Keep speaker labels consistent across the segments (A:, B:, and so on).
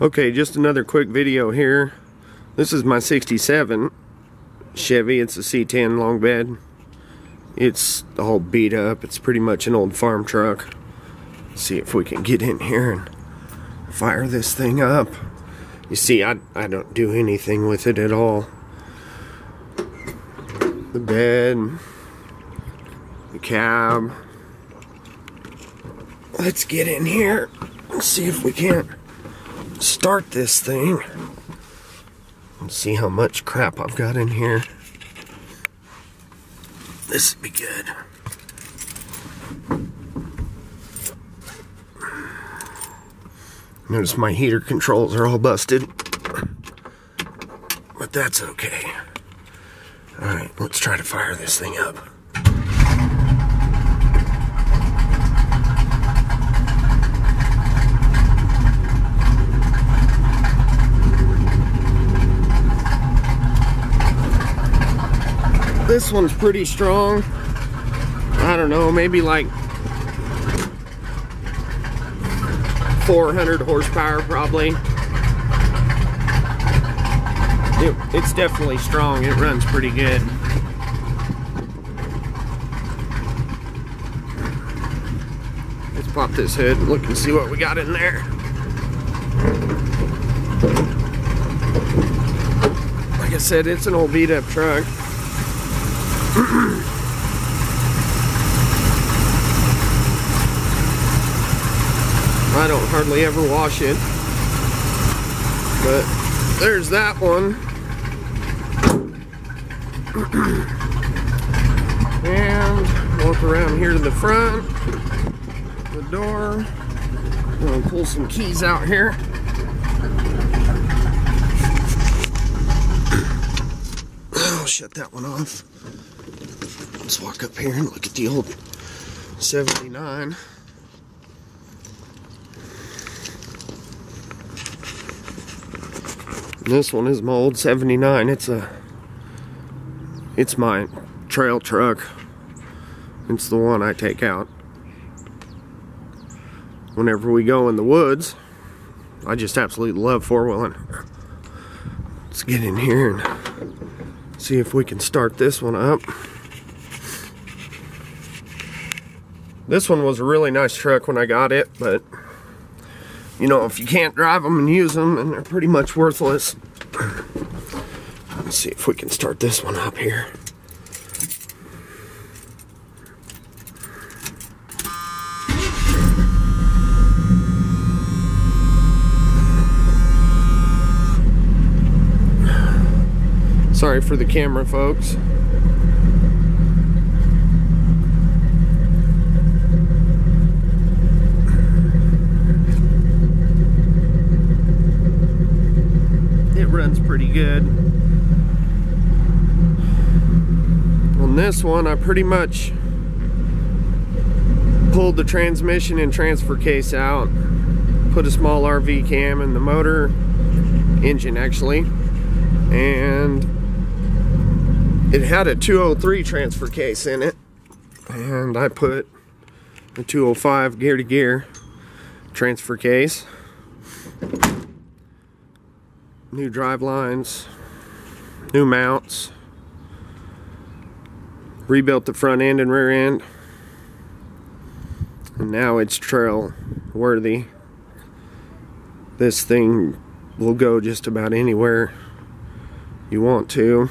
A: Okay, just another quick video here. This is my 67 Chevy. It's a C10 long bed. It's all beat up. It's pretty much an old farm truck. Let's see if we can get in here and fire this thing up. You see, I, I don't do anything with it at all. The bed, the cab. Let's get in here and see if we can't start this thing and see how much crap I've got in here. This would be good. Notice my heater controls are all busted. But that's okay. Alright, let's try to fire this thing up. This one's pretty strong. I don't know, maybe like 400 horsepower probably. It, it's definitely strong. It runs pretty good. Let's pop this hood and look and see what we got in there. Like I said, it's an old beat up truck. I don't hardly ever wash it. But there's that one. and walk around here to the front. The door. I'm gonna pull some keys out here. I'll shut that one off. Let's walk up here and look at the old 79. This one is my old 79. It's a it's my trail truck. It's the one I take out. Whenever we go in the woods, I just absolutely love four-wheeling. Let's get in here and see if we can start this one up. This one was a really nice truck when I got it, but you know, if you can't drive them and use them, then they're pretty much worthless. Let's see if we can start this one up here. Sorry for the camera, folks. Runs pretty good. On this one, I pretty much pulled the transmission and transfer case out, put a small RV cam in the motor, engine actually, and it had a 203 transfer case in it, and I put a 205 gear to gear transfer case new drive lines, new mounts, rebuilt the front end and rear end, and now it's trail worthy. This thing will go just about anywhere you want to.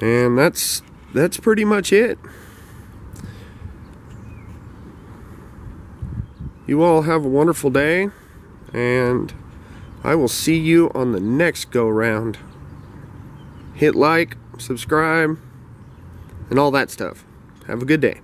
A: And that's that's pretty much it. You all have a wonderful day and I will see you on the next go round. Hit like, subscribe, and all that stuff. Have a good day.